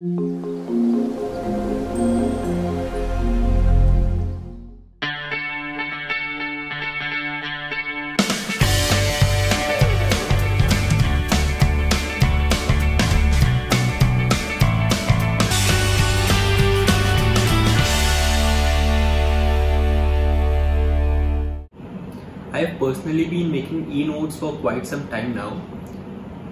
I've personally been making e-notes for quite some time now.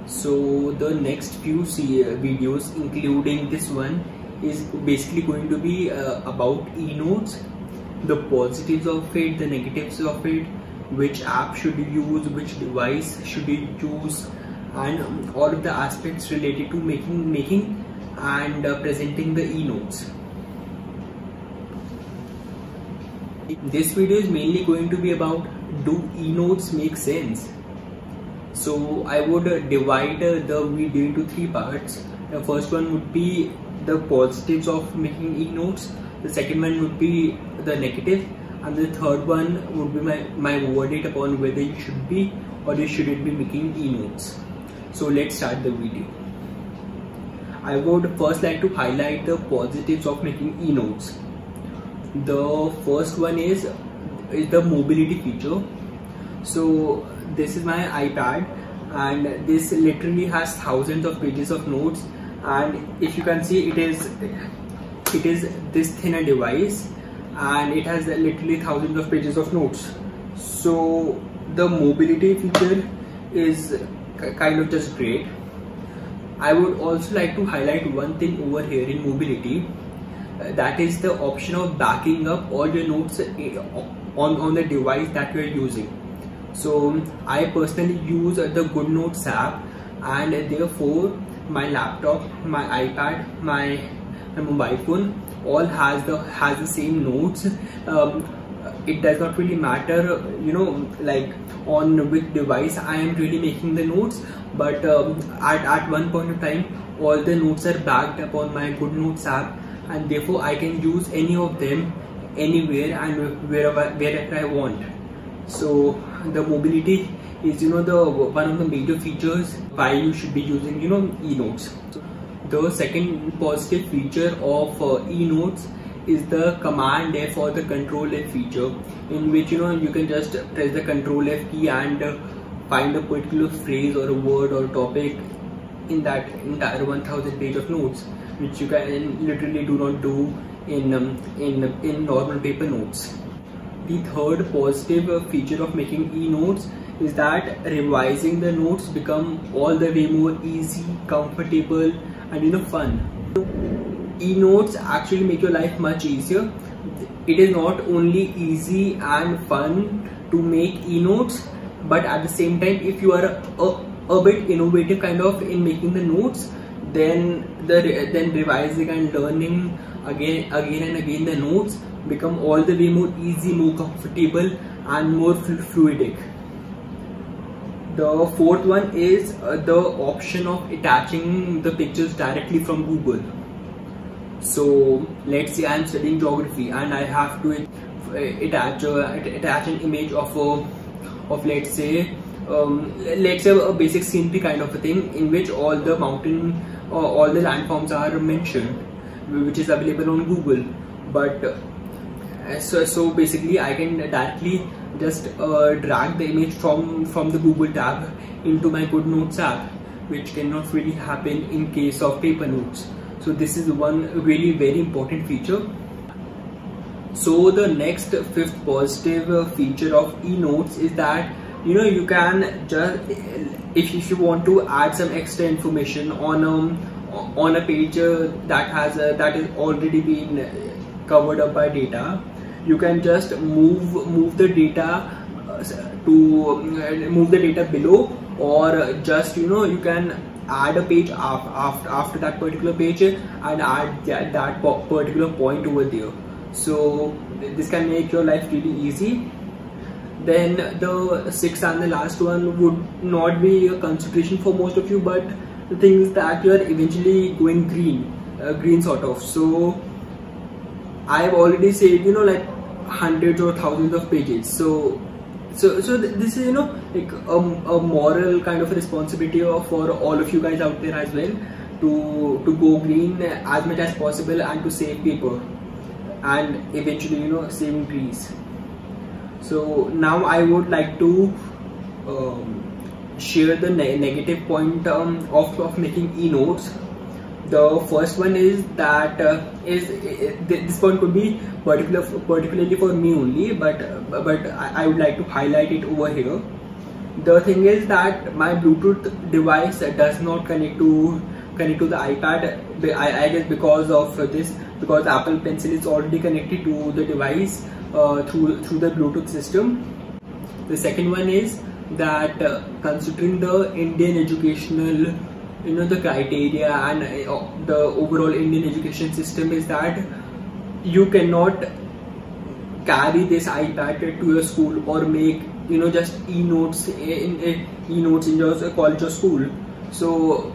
So the next few videos including this one is basically going to be uh, about e-notes, the positives of it, the negatives of it, which app should you use, which device should you use and all of the aspects related to making making and uh, presenting the e-notes. This video is mainly going to be about do e-notes make sense? So I would divide uh, the video into three parts. The first one would be the positives of making e-notes. The second one would be the negative and the third one would be my, my verdict upon whether you should be or you shouldn't be making e-notes. So let's start the video. I would first like to highlight the positives of making e-notes the first one is is the mobility feature so this is my ipad and this literally has thousands of pages of notes. And if you can see it is it is this thinner device and it has literally thousands of pages of notes. So the mobility feature is kind of just great. I would also like to highlight one thing over here in mobility. That is the option of backing up all your notes eh, on, on the device that you are using. So I personally use the GoodNotes app and therefore my laptop, my iPad, my, my mobile phone all has the has the same notes. Um, it does not really matter, you know, like on which device I am really making the notes, but um, at, at one point of time, all the notes are backed up on my GoodNotes app and therefore I can use any of them anywhere and wherever wherever I want. So the mobility is you know the one of the major features why you should be using you know e-notes. The second positive feature of uh, e-notes is the command F or the control F feature in which you know you can just press the control F key and uh, find a particular phrase or a word or topic in that entire 1000 page of notes which you can literally do not do in um, in in normal paper notes. The third positive uh, feature of making e-notes is that revising the notes become all the way more easy, comfortable, and you know fun. E-notes actually make your life much easier. It is not only easy and fun to make e-notes, but at the same time, if you are a, a, a bit innovative kind of in making the notes, then the then revising and learning again again and again the notes become all the way more easy more comfortable and more fluidic. The fourth one is uh, the option of attaching the pictures directly from google. So let's say i'm studying geography and i have to uh, attach uh, attach an image of a of let's say um, let's say a basic scenery kind of a thing in which all the mountain all the landforms are mentioned which is available on google. But uh, so, so basically i can directly just uh, drag the image from from the google tab into my goodnotes app which cannot really happen in case of paper notes. So this is one really very important feature. So the next fifth positive feature of e-notes is that you know you can just if, if you want to add some extra information on um on a page uh, that has uh, that is already been covered up by data. You can just move move the data uh, to uh, move the data below or just you know you can add a page after, after that particular page and add that, that particular point over there. So this can make your life really easy. Then the sixth and the last one would not be a consideration for most of you but the thing is that you are eventually going green uh, green sort of. So i've already said you know like hundreds or thousands of pages. So so so th this is you know like a, a moral kind of responsibility for all of you guys out there as well to to go green as much as possible and to save paper and eventually you know saving trees. So now I would like to um, share the ne negative point um, of, of making e-notes. The first one is that uh, is this point could be particular particularly for me only but but I would like to highlight it over here. The thing is that my bluetooth device does not connect to connect to the ipad. I, I guess because of this because apple pencil is already connected to the device uh, through through the bluetooth system. The second one is that uh, considering the indian educational you know the criteria and uh, the overall indian education system is that you cannot carry this ipad to your school or make you know just e-notes in, e-notes in your college or school. So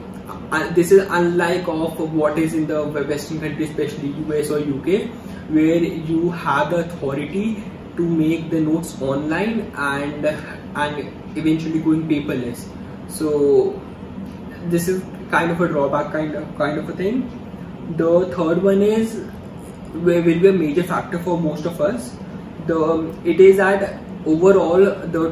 uh, this is unlike of what is in the western countries especially us or uk where you have the authority to make the notes online and and eventually going paperless. So this is kind of a drawback kind of kind of a thing. The third one is will be a major factor for most of us. The it is that overall the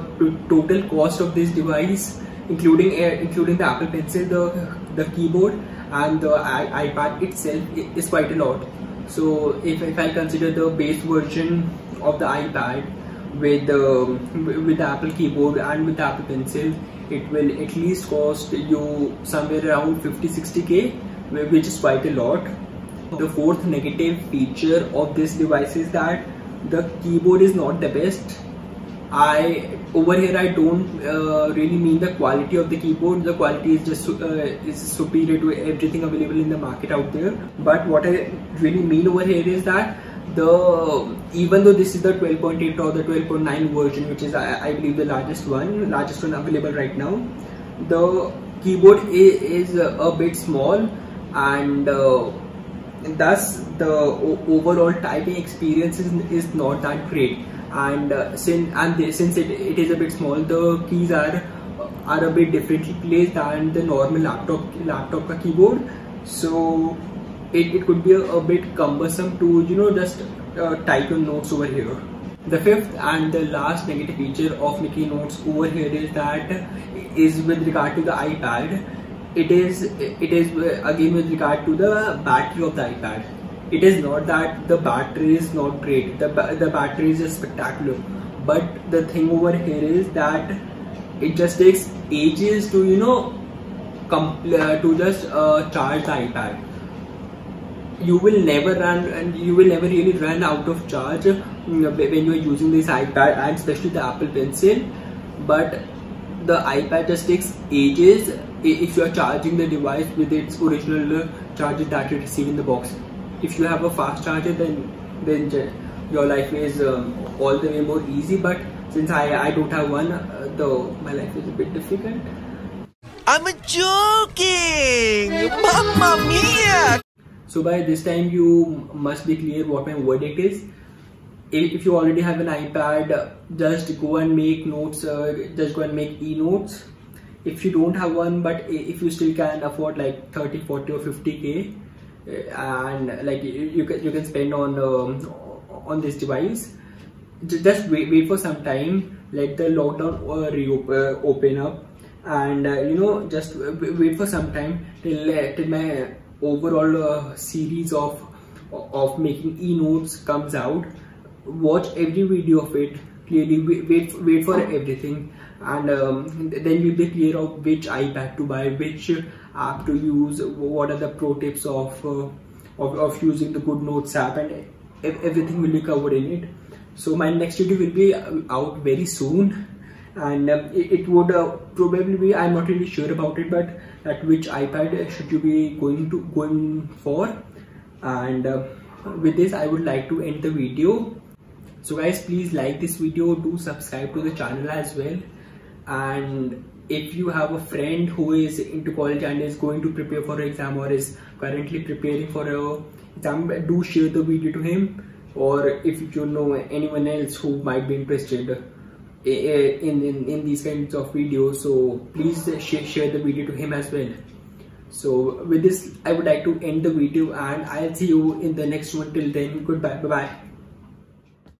total cost of this device including uh, including the apple pencil the the keyboard and the ipad itself is quite a lot. So if, if i consider the base version of the ipad with the with apple keyboard and with the apple pencil it will at least cost you somewhere around 50 60k which is quite a lot the fourth negative feature of this device is that the keyboard is not the best I over here I don't uh, really mean the quality of the keyboard. The quality is just uh, is superior to everything available in the market out there. But what I really mean over here is that the even though this is the 12.8 or the 12.9 version, which is I, I, believe the largest one, largest one available right now, the keyboard is, is a bit small and. Uh, thus the overall typing experience is, is not that great and uh, since and since it, it is a bit small the keys are are a bit differently placed than the normal laptop laptop keyboard so it, it could be a, a bit cumbersome to you know just uh, type your notes over here. The fifth and the last negative feature of making notes over here is that is with regard to the ipad. It is it is uh, again with regard to the battery of the ipad. It is not that the battery is not great. The, the battery is spectacular. But the thing over here is that it just takes ages to you know uh, to just uh, charge the ipad you will never run and you will never really run out of charge mm, when you are using this ipad and especially the apple pencil. But the ipad just takes ages if you are charging the device with its original charger that you receive in the box. If you have a fast charger then then your life is um, all the way more easy. But since I, I don't have one uh, though my life is a bit difficult. I'm joking. Mamma mia so by this time you must be clear what my verdict is. If you already have an iPad just go and make notes uh, just go and make e-notes. If you don't have one but if you still can afford like 30 40 or 50k and like you, can you can spend on um, on this device. Just wait, wait for some time. Let the lockdown uh, reopen uh, open up. And uh, you know just wait for some time till, uh, till my overall uh, series of of making e-notes comes out. Watch every video of it. Clearly wait wait for everything. And um, then you'll be clear of which ipad to buy which app to use what are the pro tips of uh, of, of using the good notes app and everything will be covered in it. So my next video will be uh, out very soon. And um, it, it, would uh, probably be i'm not really sure about it but at which ipad should you be going to going for. And uh, with this i would like to end the video. So guys please like this video. Do subscribe to the channel as well. And if you have a friend who is into college and is going to prepare for an exam or is currently preparing for a exam do share the video to him. Or if you know anyone else who might be interested in, in, in these kinds of videos so please share, share the video to him as well. So with this i would like to end the video and i'll see you in the next one. Till then goodbye bye bye